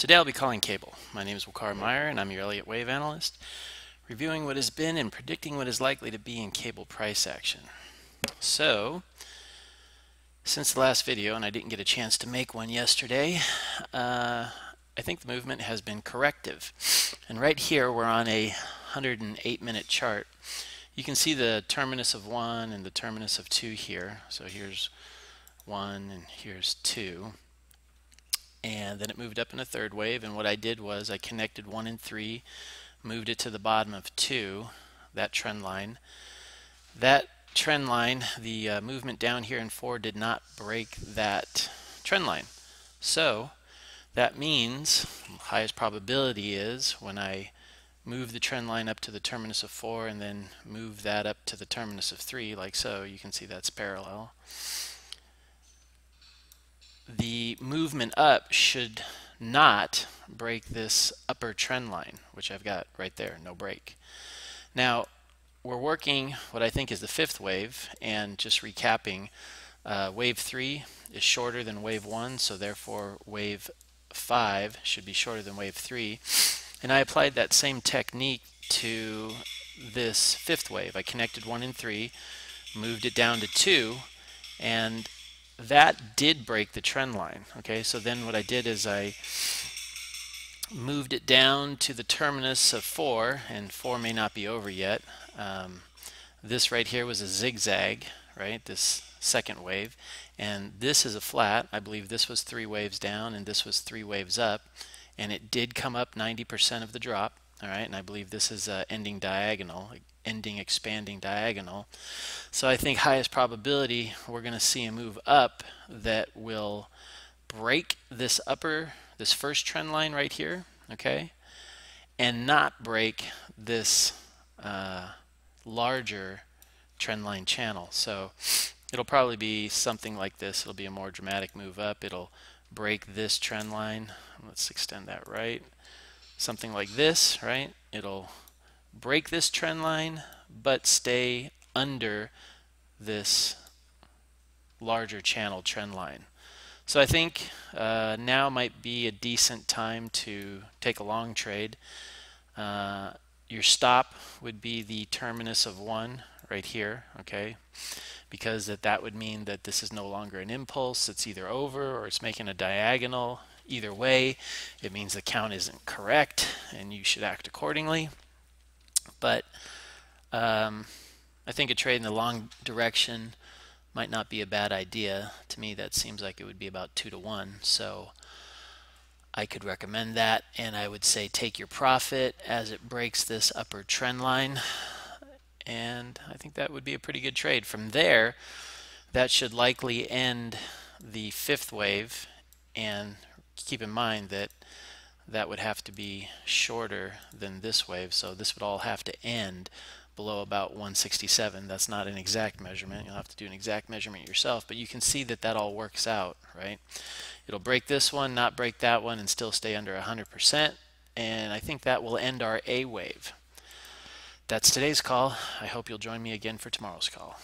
Today I'll be calling cable. My name is Waqar Meyer and I'm your Elliott Wave analyst, reviewing what has been and predicting what is likely to be in cable price action. So, since the last video, and I didn't get a chance to make one yesterday, uh, I think the movement has been corrective. And right here we're on a 108 minute chart. You can see the terminus of 1 and the terminus of 2 here. So here's 1 and here's 2 and then it moved up in a third wave and what I did was I connected 1 and 3 moved it to the bottom of 2 that trend line. That trend line the uh, movement down here in 4 did not break that trend line. So that means highest probability is when I move the trend line up to the terminus of 4 and then move that up to the terminus of 3 like so you can see that's parallel the movement up should not break this upper trend line, which I've got right there, no break. Now, we're working what I think is the fifth wave, and just recapping, uh, wave 3 is shorter than wave 1, so therefore wave 5 should be shorter than wave 3. And I applied that same technique to this fifth wave. I connected 1 and 3, moved it down to 2, and that did break the trend line. Okay, so then what I did is I moved it down to the terminus of 4, and 4 may not be over yet. Um, this right here was a zigzag, right, this second wave, and this is a flat. I believe this was three waves down, and this was three waves up, and it did come up 90% of the drop, all right, and I believe this is ending diagonal, ending expanding diagonal. So I think highest probability we're going to see a move up that will break this upper, this first trend line right here, okay, and not break this uh, larger trend line channel. So it'll probably be something like this. It'll be a more dramatic move up. It'll break this trend line. Let's extend that right. Something like this, right? It'll break this trend line, but stay under this larger channel trend line. So I think uh, now might be a decent time to take a long trade. Uh, your stop would be the terminus of 1 right here, okay? Because that, that would mean that this is no longer an impulse. It's either over or it's making a diagonal. Either way, it means the count isn't correct and you should act accordingly. But um, I think a trade in the long direction might not be a bad idea. To me, that seems like it would be about two to one. So I could recommend that, and I would say take your profit as it breaks this upper trend line. And I think that would be a pretty good trade. From there, that should likely end the fifth wave. And keep in mind that that would have to be shorter than this wave. So this would all have to end below about 167. That's not an exact measurement. You'll have to do an exact measurement yourself, but you can see that that all works out, right? It'll break this one, not break that one, and still stay under 100%. And I think that will end our A wave. That's today's call. I hope you'll join me again for tomorrow's call.